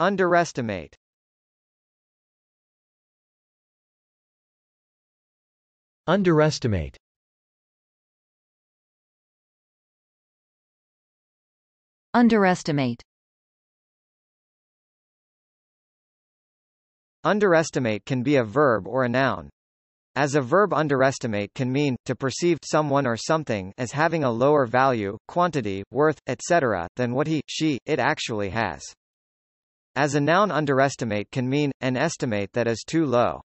Underestimate. Underestimate. Underestimate. Underestimate can be a verb or a noun. As a verb underestimate can mean, to perceive someone or something as having a lower value, quantity, worth, etc., than what he, she, it actually has. As a noun underestimate can mean, an estimate that is too low.